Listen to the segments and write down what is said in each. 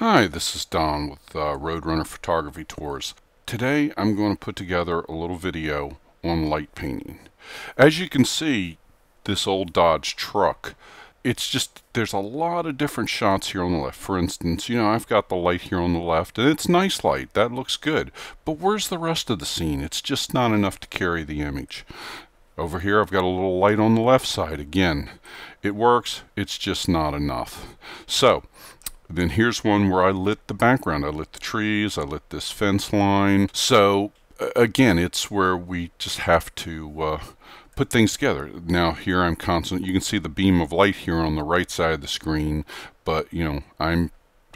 Hi, this is Don with uh, Roadrunner Photography Tours. Today I'm going to put together a little video on light painting. As you can see, this old Dodge truck, it's just, there's a lot of different shots here on the left. For instance, you know, I've got the light here on the left, and it's nice light, that looks good. But where's the rest of the scene? It's just not enough to carry the image. Over here I've got a little light on the left side. Again, it works, it's just not enough. So, then here's one where I lit the background. I lit the trees, I lit this fence line. So again, it's where we just have to uh, put things together. Now here I'm constant. You can see the beam of light here on the right side of the screen, but you know I'm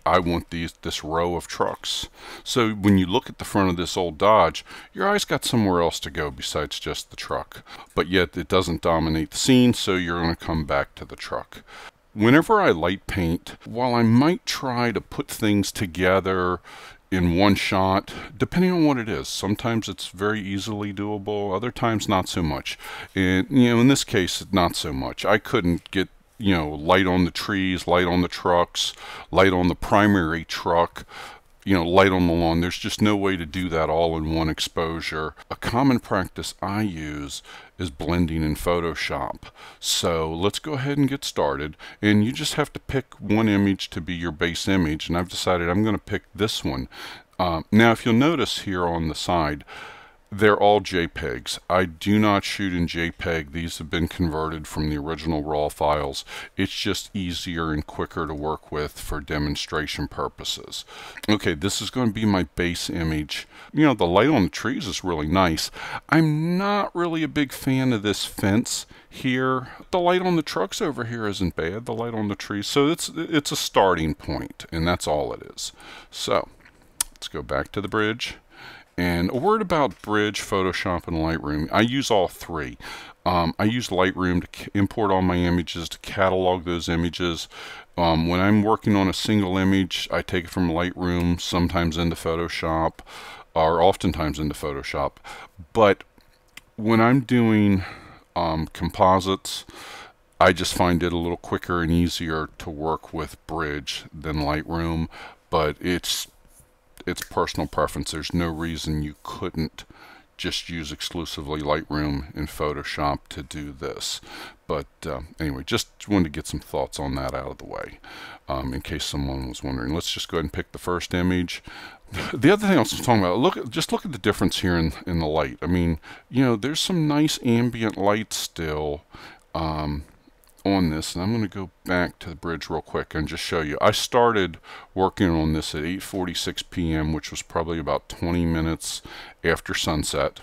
I want these this row of trucks. So when you look at the front of this old Dodge, your eyes got somewhere else to go besides just the truck. But yet it doesn't dominate the scene, so you're going to come back to the truck. Whenever I light paint, while I might try to put things together in one shot, depending on what it is, sometimes it's very easily doable, other times not so much. And, you know, in this case, not so much. I couldn't get you know, light on the trees, light on the trucks, light on the primary truck, you know, light on the lawn. There's just no way to do that all in one exposure. A common practice I use is blending in Photoshop. So let's go ahead and get started. And you just have to pick one image to be your base image. And I've decided I'm going to pick this one. Uh, now, if you'll notice here on the side, they're all JPEGs. I do not shoot in JPEG. These have been converted from the original RAW files. It's just easier and quicker to work with for demonstration purposes. Okay, this is going to be my base image. You know, the light on the trees is really nice. I'm not really a big fan of this fence here. The light on the trucks over here isn't bad. The light on the trees. So it's, it's a starting point, and that's all it is. So, let's go back to the bridge. And a word about Bridge, Photoshop, and Lightroom. I use all three. Um, I use Lightroom to import all my images, to catalog those images. Um, when I'm working on a single image, I take it from Lightroom, sometimes into Photoshop, or oftentimes into Photoshop. But when I'm doing um, composites, I just find it a little quicker and easier to work with Bridge than Lightroom. But it's it's personal preference. There's no reason you couldn't just use exclusively Lightroom in Photoshop to do this. But uh, anyway, just wanted to get some thoughts on that out of the way um, in case someone was wondering. Let's just go ahead and pick the first image. The other thing I was talking about, look, just look at the difference here in, in the light. I mean, you know, there's some nice ambient light still. Um, on this and I'm going to go back to the bridge real quick and just show you. I started working on this at 8.46 p.m. which was probably about 20 minutes after sunset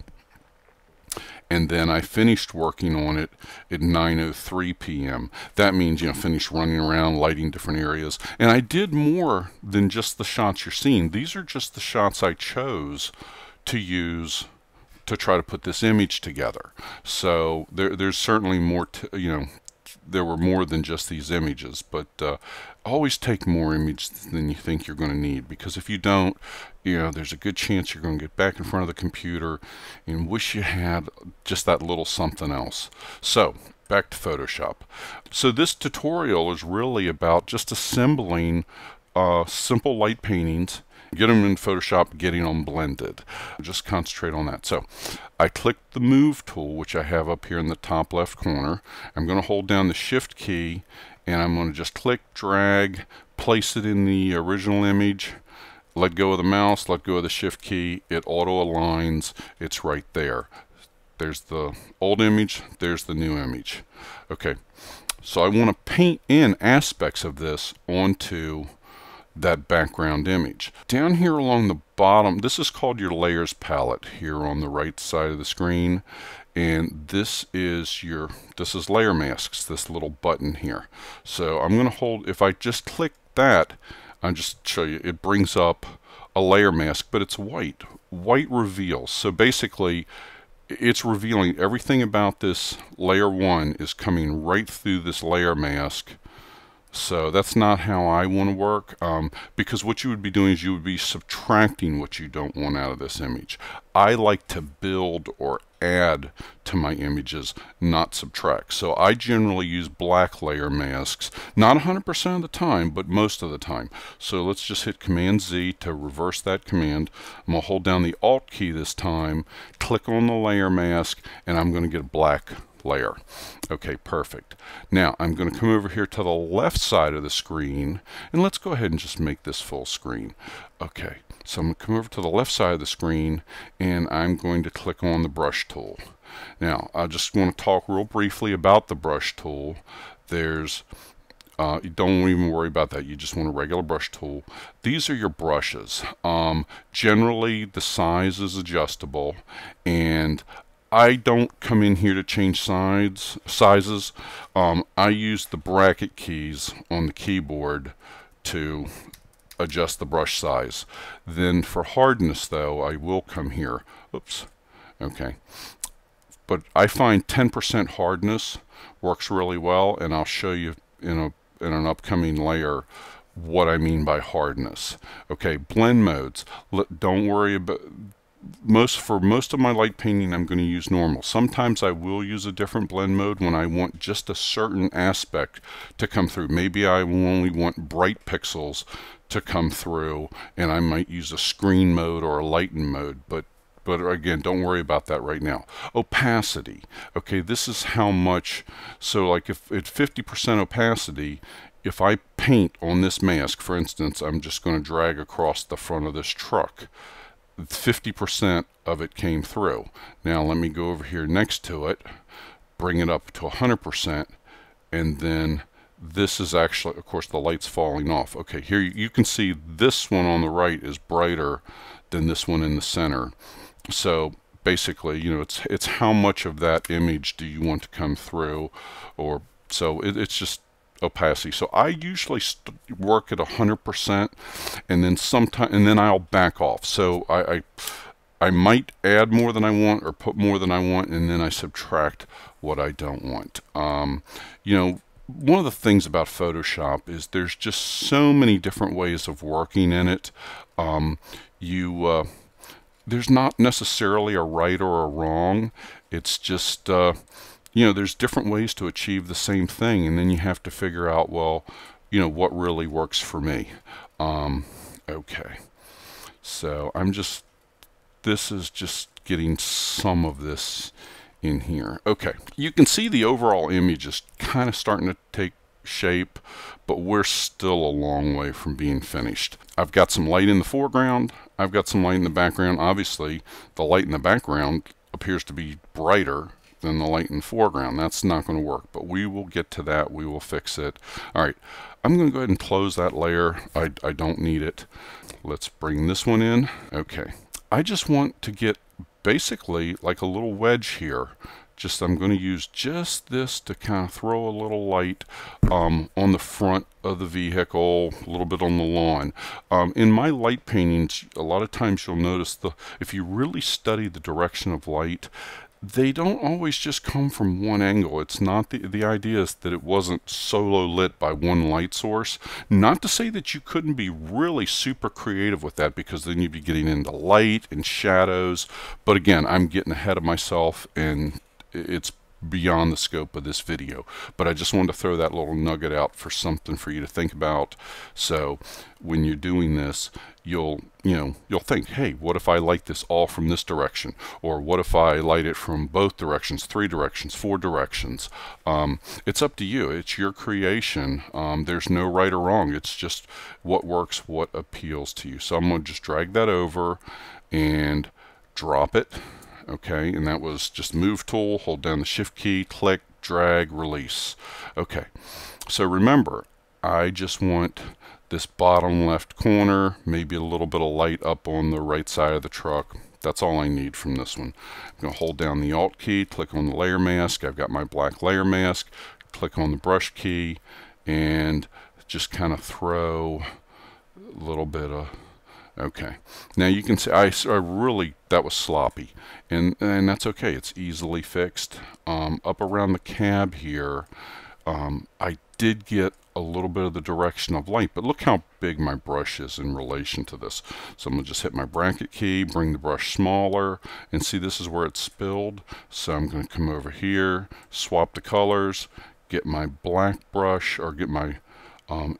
and then I finished working on it at 9.03 p.m. That means, you know, finished running around, lighting different areas. And I did more than just the shots you're seeing. These are just the shots I chose to use to try to put this image together. So there, there's certainly more, to, you know, there were more than just these images, but uh, always take more images than you think you're going to need because if you don't, you know, there's a good chance you're going to get back in front of the computer and wish you had just that little something else. So, back to Photoshop. So this tutorial is really about just assembling uh, simple light paintings get them in Photoshop, getting them blended. Just concentrate on that. So I click the Move tool, which I have up here in the top left corner. I'm going to hold down the Shift key, and I'm going to just click, drag, place it in the original image, let go of the mouse, let go of the Shift key, it auto aligns, it's right there. There's the old image, there's the new image. Okay, so I want to paint in aspects of this onto that background image. Down here along the bottom, this is called your layers palette here on the right side of the screen. And this is your, this is layer masks, this little button here. So I'm going to hold, if I just click that, I'll just show you, it brings up a layer mask, but it's white. White reveals. So basically, it's revealing everything about this layer one is coming right through this layer mask So that's not how I want to work um, because what you would be doing is you would be subtracting what you don't want out of this image. I like to build or add to my images, not subtract. So I generally use black layer masks, not 100% of the time, but most of the time. So let's just hit Command Z to reverse that command. I'm going to hold down the Alt key this time, click on the layer mask, and I'm going to get black layer. Okay, perfect. Now I'm going to come over here to the left side of the screen and let's go ahead and just make this full screen. Okay, so I'm going to come over to the left side of the screen and I'm going to click on the brush tool. Now I just want to talk real briefly about the brush tool. There's uh, you don't even worry about that. You just want a regular brush tool. These are your brushes. Um, generally, the size is adjustable, and I don't come in here to change sides sizes. Um, I use the bracket keys on the keyboard to adjust the brush size. Then for hardness though, I will come here. Oops. Okay. But I find 10% hardness works really well and I'll show you in a in an upcoming layer what I mean by hardness. Okay, blend modes. Don't worry about most for most of my light painting I'm going to use normal. Sometimes I will use a different blend mode when I want just a certain aspect to come through. Maybe I only want bright pixels to come through and I might use a screen mode or a lighten mode but but again don't worry about that right now opacity okay this is how much so like if at 50% opacity if I paint on this mask for instance I'm just going to drag across the front of this truck 50% of it came through. Now let me go over here next to it, bring it up to 100%, and then this is actually, of course, the light's falling off. Okay, here you can see this one on the right is brighter than this one in the center. So basically, you know, it's it's how much of that image do you want to come through, or so it, it's just opacity. So I usually work at 100% and then sometime and then I'll back off. So I, I I might add more than I want or put more than I want and then I subtract what I don't want. Um, you know, one of the things about Photoshop is there's just so many different ways of working in it. Um, you uh, there's not necessarily a right or a wrong. It's just uh, you know, there's different ways to achieve the same thing, and then you have to figure out, well, you know, what really works for me. Um, okay, so I'm just, this is just getting some of this in here. Okay, you can see the overall image is kind of starting to take shape, but we're still a long way from being finished. I've got some light in the foreground, I've got some light in the background. Obviously, the light in the background appears to be brighter than the light in foreground. That's not going to work, but we will get to that. We will fix it. All right, I'm going to go ahead and close that layer. I, I don't need it. Let's bring this one in. Okay, I just want to get basically like a little wedge here. Just I'm going to use just this to kind of throw a little light um, on the front of the vehicle, a little bit on the lawn. Um, in my light paintings, a lot of times you'll notice the if you really study the direction of light, they don't always just come from one angle. It's not the, the idea is that it wasn't solo lit by one light source. Not to say that you couldn't be really super creative with that because then you'd be getting into light and shadows. But again, I'm getting ahead of myself and it's beyond the scope of this video. But I just wanted to throw that little nugget out for something for you to think about. So when you're doing this, you'll you know you'll think hey what if I light this all from this direction? Or what if I light it from both directions three directions four directions? Um, it's up to you. It's your creation. Um, there's no right or wrong. It's just what works what appeals to you. So I'm going to just drag that over and drop it okay? And that was just move tool hold down the shift key click drag release. Okay. So remember I just want this bottom left corner maybe a little bit of light up on the right side of the truck that's all I need from this one I'm going to hold down the alt key click on the layer mask I've got my black layer mask click on the brush key and just kind of throw a little bit of Okay. Now you can see I, I really that was sloppy, and and that's okay. It's easily fixed. Um, up around the cab here, um, I did get a little bit of the direction of light, but look how big my brush is in relation to this. So I'm going to just hit my bracket key, bring the brush smaller, and see this is where it's spilled. So I'm going to come over here, swap the colors, get my black brush, or get my, um,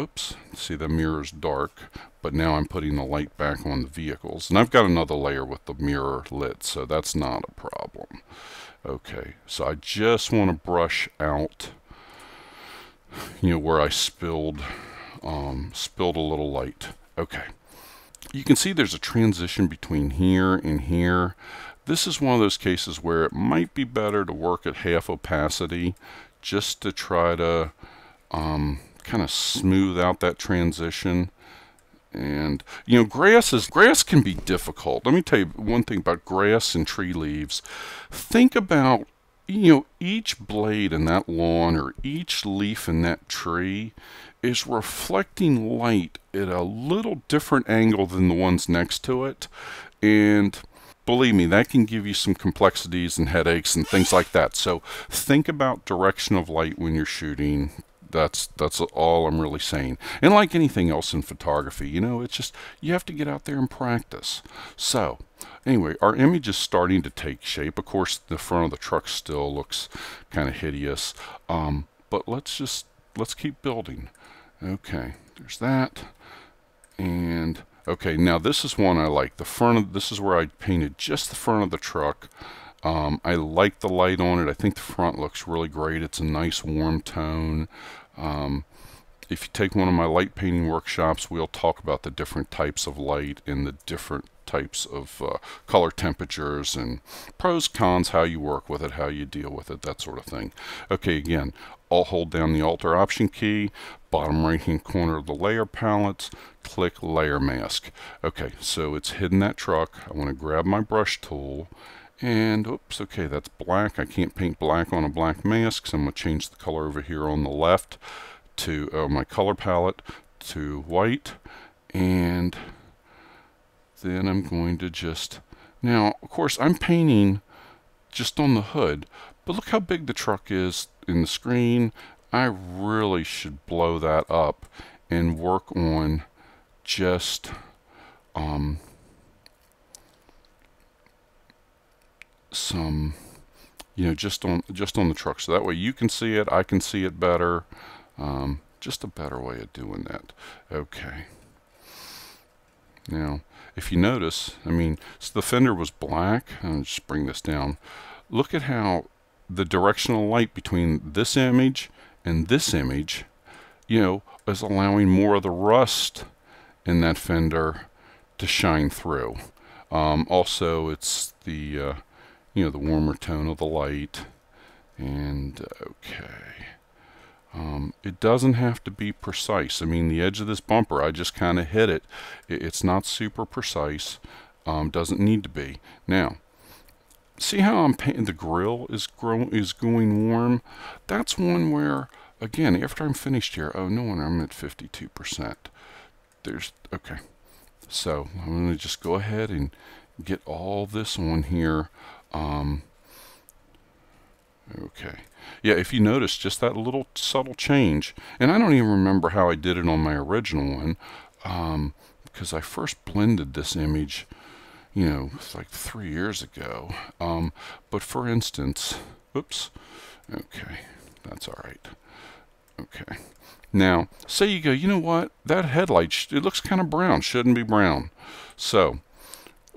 oops, see the mirror is dark, but now I'm putting the light back on the vehicles. And I've got another layer with the mirror lit, so that's not a problem. Okay, so I just want to brush out you know, where I spilled, um, spilled a little light. Okay. You can see there's a transition between here and here. This is one of those cases where it might be better to work at half opacity just to try to um, kind of smooth out that transition. And, you know, grass is, grass can be difficult. Let me tell you one thing about grass and tree leaves. Think about you know, each blade in that lawn or each leaf in that tree is reflecting light at a little different angle than the ones next to it. And believe me, that can give you some complexities and headaches and things like that. So think about direction of light when you're shooting. That's that's all I'm really saying. And like anything else in photography, you know, it's just you have to get out there and practice. So Anyway, our image is starting to take shape. Of course, the front of the truck still looks kind of hideous. Um, but let's just, let's keep building. Okay, there's that. And, okay, now this is one I like. The front of, this is where I painted just the front of the truck. Um, I like the light on it. I think the front looks really great. It's a nice warm tone. Um, if you take one of my light painting workshops, we'll talk about the different types of light and the different types of uh, color temperatures and pros, cons, how you work with it, how you deal with it, that sort of thing. Okay, again, I'll hold down the Alt or Option key, bottom right hand corner of the layer palettes, click Layer Mask. Okay, so it's hidden that truck. I want to grab my brush tool and oops, okay, that's black. I can't paint black on a black mask, so I'm going to change the color over here on the left to uh, my color palette to white and then I'm going to just now of course I'm painting just on the hood but look how big the truck is in the screen I really should blow that up and work on just um, some you know just on just on the truck so that way you can see it I can see it better um, just a better way of doing that okay now if you notice, I mean, so the fender was black. I'll just bring this down. Look at how the directional light between this image and this image, you know, is allowing more of the rust in that fender to shine through. Um, also, it's the, uh, you know, the warmer tone of the light. And, okay. Um, it doesn't have to be precise. I mean, the edge of this bumper, I just kind of hit it. It's not super precise. Um, doesn't need to be. Now, see how I'm painting the grill is grow is going warm? That's one where, again, after I'm finished here, oh no, I'm at 52%. There's, okay. So I'm going to just go ahead and get all this on here. Um, okay. Yeah, if you notice just that little subtle change, and I don't even remember how I did it on my original one, um, because I first blended this image, you know, like three years ago. Um, but for instance, oops, okay, that's all right. Okay. Now, say you go, you know what, that headlight, it looks kind of brown, shouldn't be brown. So,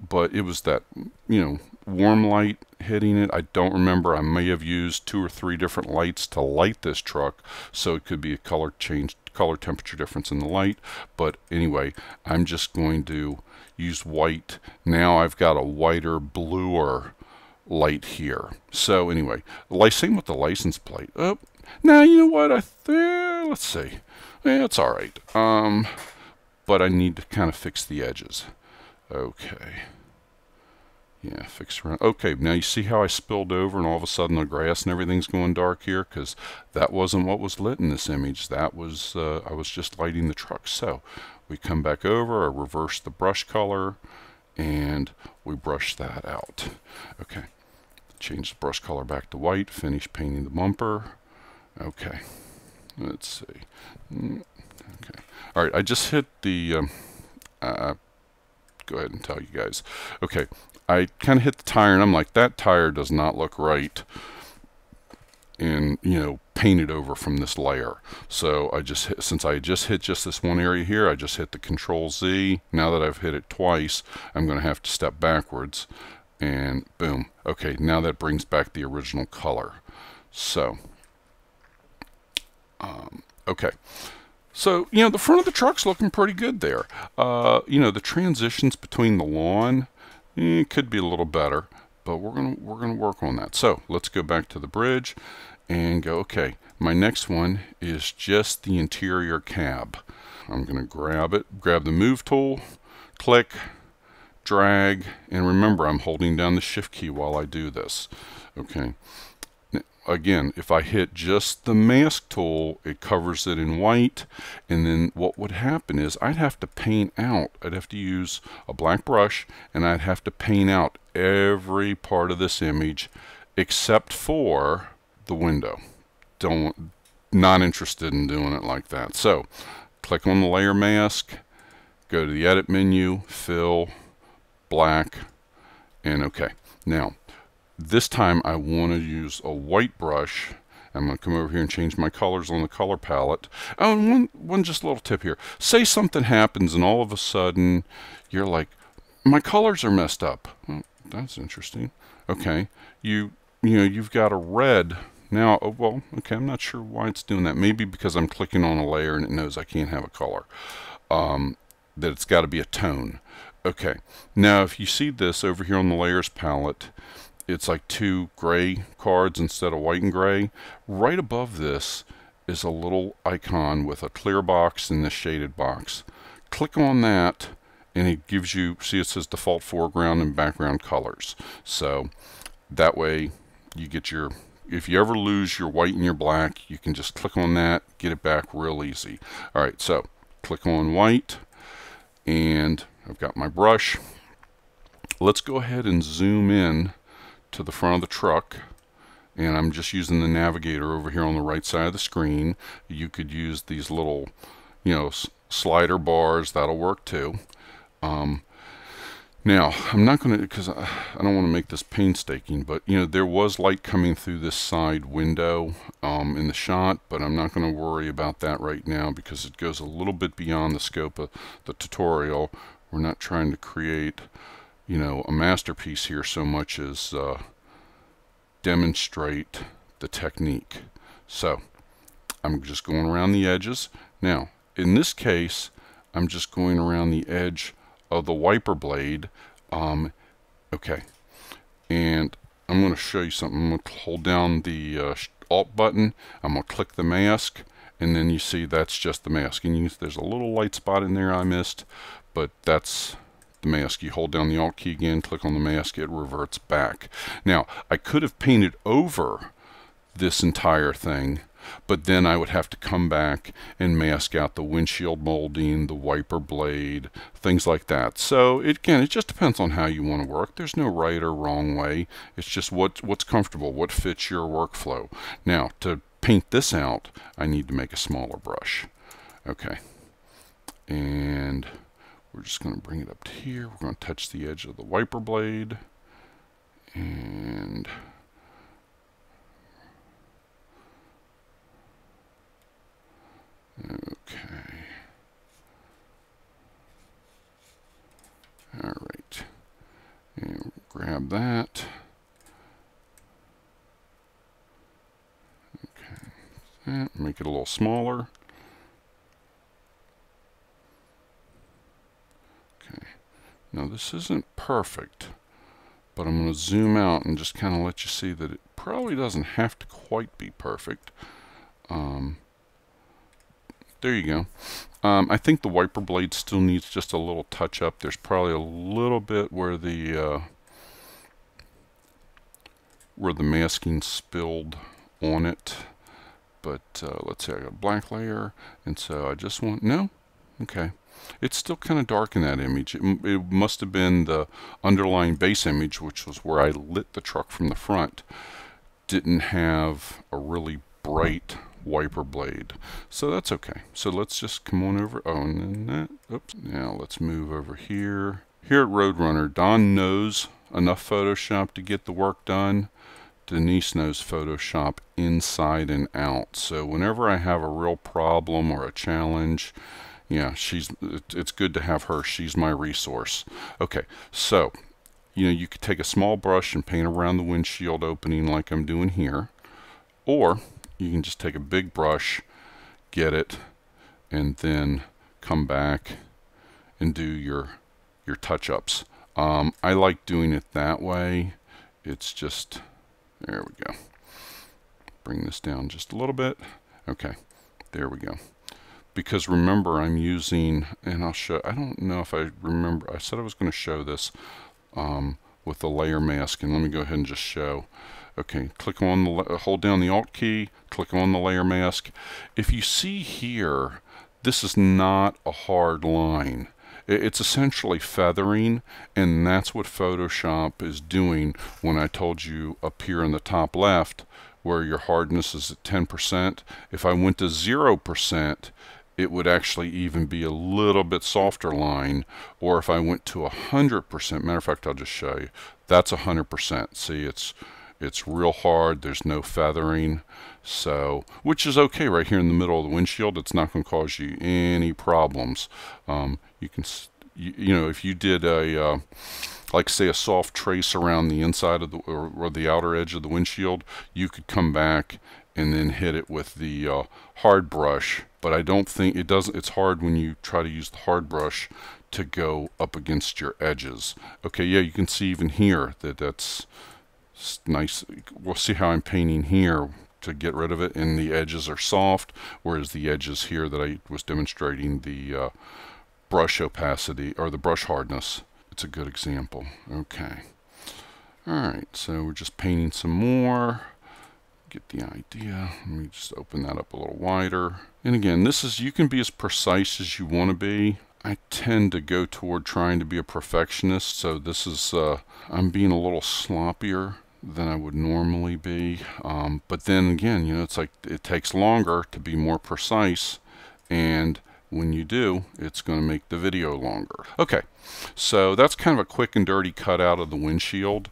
but it was that, you know, warm light hitting it. I don't remember. I may have used two or three different lights to light this truck, so it could be a color change, color temperature difference in the light. But anyway, I'm just going to use white. Now I've got a whiter, bluer light here. So anyway, same with the license plate. Oh, now you know what? I th let's see. Yeah, it's all right. Um, but I need to kind of fix the edges. Okay. Yeah, fix around. Okay, now you see how I spilled over and all of a sudden the grass and everything's going dark here? Because that wasn't what was lit in this image. That was, uh, I was just lighting the truck. So we come back over, I reverse the brush color, and we brush that out. Okay, change the brush color back to white, finish painting the bumper. Okay, let's see. Okay. All right, I just hit the, um, uh, go ahead and tell you guys. Okay, I kind of hit the tire and I'm like, that tire does not look right. And, you know, painted over from this layer. So I just hit, since I just hit just this one area here, I just hit the control Z. Now that I've hit it twice, I'm going to have to step backwards and boom. Okay, now that brings back the original color. So, um, okay. So, you know, the front of the truck's looking pretty good there. Uh, you know, the transitions between the lawn eh, could be a little better, but we're to we're to work on that. So, let's go back to the bridge and go, okay, my next one is just the interior cab. I'm to grab it, grab the move tool, click, drag, and remember I'm holding down the shift key while I do this. Okay. Again, if I hit just the mask tool, it covers it in white, and then what would happen is I'd have to paint out, I'd have to use a black brush, and I'd have to paint out every part of this image except for the window. Don't, not interested in doing it like that. So, click on the layer mask, go to the edit menu, fill, black, and okay. Now, this time I want to use a white brush. I'm going to come over here and change my colors on the color palette. Oh, and one, one just little tip here. Say something happens and all of a sudden you're like, my colors are messed up. Well, that's interesting. Okay, you you know you've got a red now. Oh, well, okay, I'm not sure why it's doing that. Maybe because I'm clicking on a layer and it knows I can't have a color. Um, that it's got to be a tone. Okay, now if you see this over here on the layers palette, it's like two gray cards instead of white and gray. Right above this is a little icon with a clear box and this shaded box. Click on that and it gives you, see it says default foreground and background colors. So that way you get your, if you ever lose your white and your black, you can just click on that, get it back real easy. All right, so click on white and I've got my brush. Let's go ahead and zoom in to the front of the truck and I'm just using the navigator over here on the right side of the screen. You could use these little, you know, slider bars. That'll work too. Um, now, I'm not going to, because I, I, don't want to make this painstaking, but, you know, there was light coming through this side window um, in the shot, but I'm not going to worry about that right now because it goes a little bit beyond the scope of the tutorial. We're not trying to create, you know, a masterpiece here so much as uh, demonstrate the technique. So, I'm just going around the edges. Now, in this case, I'm just going around the edge of the wiper blade. Um, okay, and I'm going to show you something. I'm going to hold down the uh, Alt button. I'm going to click the mask, and then you see that's just the mask. And you, there's a little light spot in there I missed, but that's the mask. You hold down the Alt key again, click on the mask, it reverts back. Now, I could have painted over this entire thing, but then I would have to come back and mask out the windshield molding, the wiper blade, things like that. So it, again, it just depends on how you want to work. There's no right or wrong way. It's just what what's comfortable, what fits your workflow. Now, to paint this out, I need to make a smaller brush. Okay. And we're just going to bring it up to here. We're going to touch the edge of the wiper blade. And okay. All right. And grab that. Okay. Make it a little smaller. Now this isn't perfect, but I'm going to zoom out and just kind of let you see that it probably doesn't have to quite be perfect. Um, there you go. Um, I think the wiper blade still needs just a little touch up. There's probably a little bit where the uh, where the masking spilled on it. But uh, let's say I got a black layer, and so I just want, no? Okay. It's still kind of dark in that image. It, it, must have been the underlying base image, which was where I lit the truck from the front, didn't have a really bright wiper blade. So that's okay. So let's just come on over. Oh, and then that. Oops. Now let's move over here. Here at Roadrunner, Don knows enough Photoshop to get the work done. Denise knows Photoshop inside and out. So whenever I have a real problem or a challenge, yeah, she's it's good to have her. She's my resource. Okay, so you know you could take a small brush and paint around the windshield opening like I'm doing here, or you can just take a big brush, get it, and then come back and do your your touch-ups. Um, I like doing it that way. It's just there we go. Bring this down just a little bit. Okay, there we go. Because remember, I'm using, and I'll show, I don't know if I remember, I said I was going to show this um, with the layer mask, and let me go ahead and just show. Okay, click on the, hold down the Alt key, click on the layer mask. If you see here, this is not a hard line. It's essentially feathering, and that's what Photoshop is doing when I told you up here in the top left where your hardness is at 10%. If I went to 0%, it would actually even be a little bit softer line. Or if I went to 100%, matter of fact, I'll just show you. That's 100%. See, it's it's real hard. There's no feathering. So, which is okay right here in the middle of the windshield. It's not going to cause you any problems. Um, you can, you, you, know, if you did a, uh, like say a soft trace around the inside of the, or, or, the outer edge of the windshield, you could come back and then hit it with the uh, hard brush. But I don't think it doesn't, it's hard when you try to use the hard brush to go up against your edges. Okay, yeah, you can see even here that that's nice. We'll see how I'm painting here to get rid of it and the edges are soft whereas the edges here that I was demonstrating the uh, brush opacity or the brush hardness it's a good example okay alright so we're just painting some more get the idea let me just open that up a little wider and again this is you can be as precise as you want to be I tend to go toward trying to be a perfectionist so this is uh, I'm being a little sloppier than I would normally be. Um, but then again, you know, it's like it takes longer to be more precise. And when you do, it's going to make the video longer. Okay, so that's kind of a quick and dirty cut out of the windshield.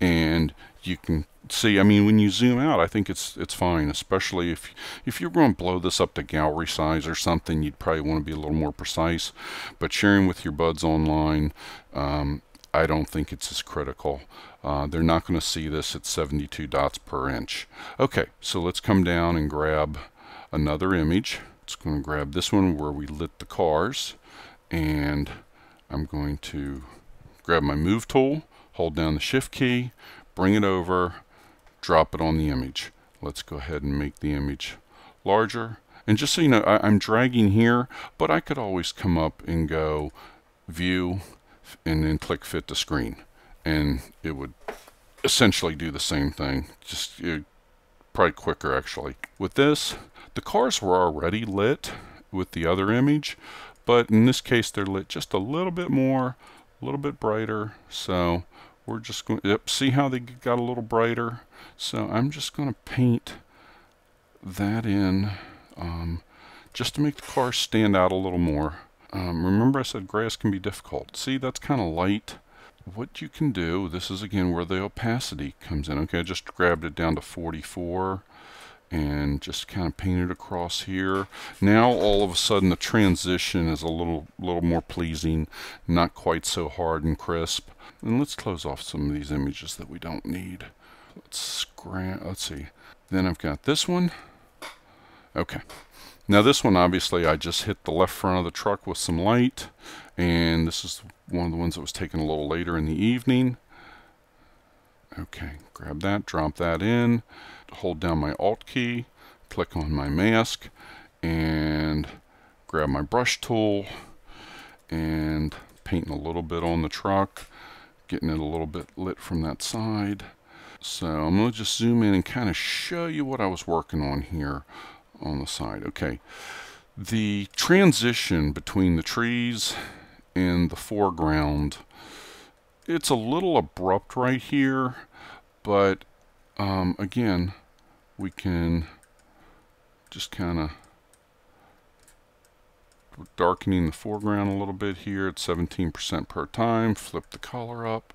And you can see, I mean, when you zoom out, I think it's it's fine, especially if, if you're going to blow this up to gallery size or something, you'd probably want to be a little more precise. But sharing with your buds online, um, I don't think it's as critical. Uh, they're not going to see this at 72 dots per inch. Okay, so let's come down and grab another image. It's going to grab this one where we lit the cars and I'm going to grab my move tool, hold down the shift key, bring it over, drop it on the image. Let's go ahead and make the image larger. And just so you know, I, am dragging here, but I could always come up and go view and then click fit to screen and it would essentially do the same thing just it, probably quicker actually with this the cars were already lit with the other image but in this case they're lit just a little bit more a little bit brighter so we're just going yep, see how they got a little brighter so I'm just going to paint that in um, just to make the car stand out a little more um, remember I said grass can be difficult. See, that's kind of light. What you can do, this is again where the opacity comes in. Okay, I just grabbed it down to 44 and just kind of paint it across here. Now all of a sudden the transition is a little little more pleasing, not quite so hard and crisp. And let's close off some of these images that we don't need. Let's let's see. Then I've got this one. Okay. Now this one obviously I just hit the left front of the truck with some light and this is one of the ones that was taken a little later in the evening. Okay, grab that, drop that in, hold down my Alt key, click on my mask and grab my brush tool and painting a little bit on the truck, getting it a little bit lit from that side. So I'm going to just zoom in and kind of show you what I was working on here on the side. Okay, the transition between the trees and the foreground, it's a little abrupt right here, but um, again, we can just kind of darkening the foreground a little bit here at 17% per time. Flip the color up,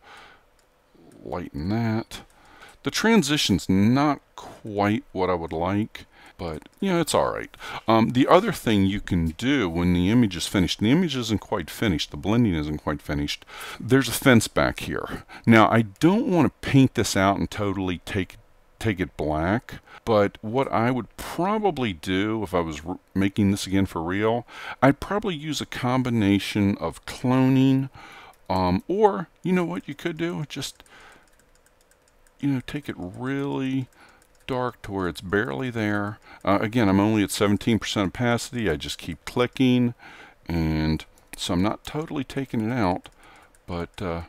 lighten that. The transition's not quite what I would like, but know, it's all right. Um, the other thing you can do when the image is finished, the image isn't quite finished, the blending isn't quite finished, there's a fence back here. Now, I don't want to paint this out and totally take take it black. But what I would probably do if I was making this again for real, I'd probably use a combination of cloning um, or, you know what you could do? Just, you know, take it really dark to where it's barely there. Uh, again, I'm only at 17% opacity. I just keep clicking. And so I'm not totally taking it out. But uh,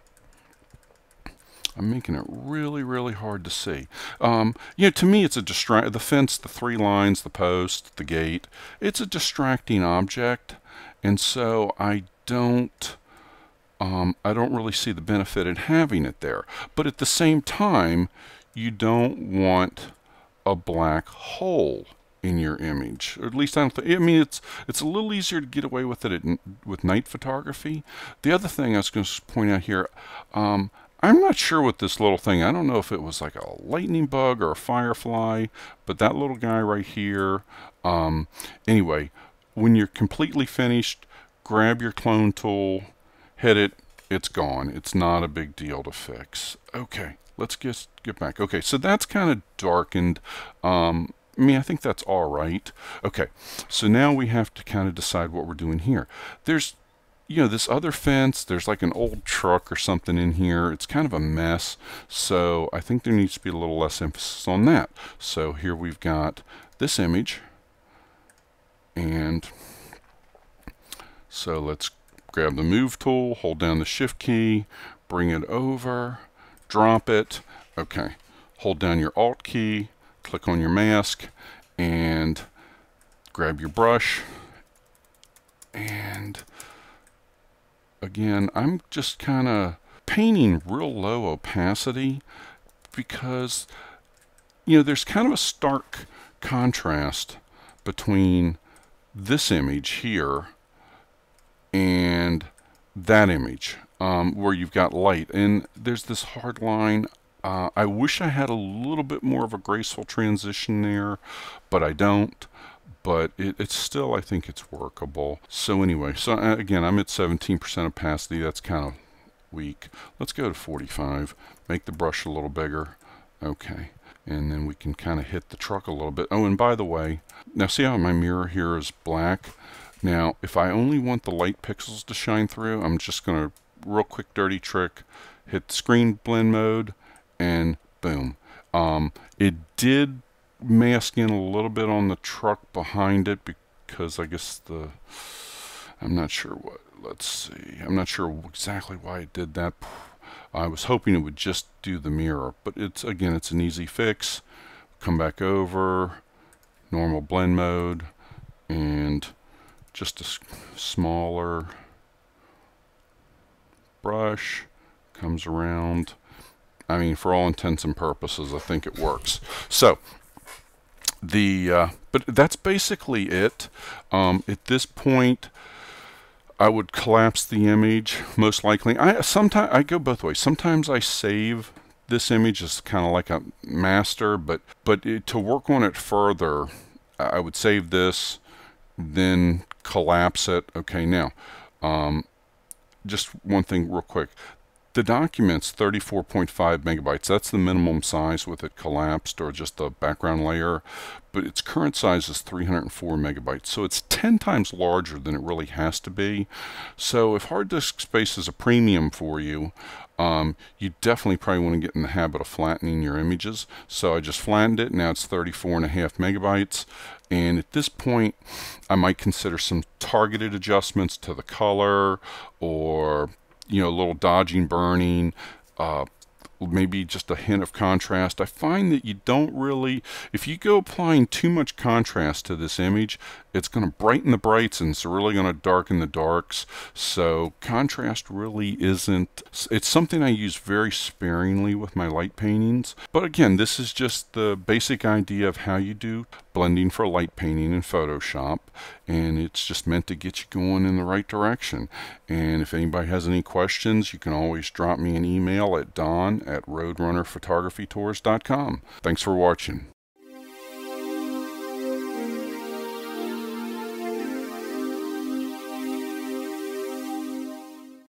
I'm making it really, really hard to see. Um, you know, to me, it's a distract. The fence, the three lines, the post, the gate. It's a distracting object, and so I don't. Um, I don't really see the benefit in having it there. But at the same time, you don't want a black hole in your image. Or at least I don't think. I mean, it's it's a little easier to get away with it at, with night photography. The other thing I was going to point out here. Um, I'm not sure what this little thing, I don't know if it was like a lightning bug or a firefly, but that little guy right here, um, anyway, when you're completely finished, grab your clone tool, hit it, it's gone. It's not a big deal to fix. Okay, let's just get back. Okay, so that's kind of darkened. Um, I mean, I think that's all right. Okay, so now we have to kind of decide what we're doing here. There's you know, this other fence, there's like an old truck or something in here. It's kind of a mess. So I think there needs to be a little less emphasis on that. So here we've got this image. And so let's grab the move tool, hold down the shift key, bring it over, drop it. Okay. Hold down your alt key, click on your mask, and grab your brush. And again, I'm just kind of painting real low opacity because, you know, there's kind of a stark contrast between this image here and that image um, where you've got light. And there's this hard line. Uh, I wish I had a little bit more of a graceful transition there, but I don't but it, it's still, I think it's workable. So anyway, so uh, again, I'm at 17% opacity. That's kind of weak. Let's go to 45. Make the brush a little bigger. Okay. And then we can kind of hit the truck a little bit. Oh, and by the way, now see how my mirror here is black? Now, if I only want the light pixels to shine through, I'm just going to, real quick dirty trick, hit screen blend mode, and boom. Um, it did mask in a little bit on the truck behind it because I guess the I'm not sure what let's see I'm not sure exactly why it did that I was hoping it would just do the mirror but it's again it's an easy fix come back over normal blend mode and just a smaller brush comes around I mean for all intents and purposes I think it works so the uh, but that's basically it. Um, at this point, I would collapse the image most likely. I sometimes I go both ways. Sometimes I save this image as kind of like a master, but but it, to work on it further, I would save this, then collapse it. Okay, now. Um, just one thing real quick. The document's 34.5 megabytes. That's the minimum size with it collapsed or just the background layer. But its current size is 304 megabytes. So it's 10 times larger than it really has to be. So if hard disk space is a premium for you, um, you definitely probably want to get in the habit of flattening your images. So I just flattened it. Now it's 34 and a half megabytes. And at this point, I might consider some targeted adjustments to the color or you know, a little dodging, burning, uh, maybe just a hint of contrast. I find that you don't really, if you go applying too much contrast to this image, it's going to brighten the brights and it's really going to darken the darks. So contrast really isn't, it's something I use very sparingly with my light paintings. But again, this is just the basic idea of how you do blending for light painting in Photoshop and it's just meant to get you going in the right direction. And if anybody has any questions you can always drop me an email at don at roadrunnerphotographytours.com thanks for watching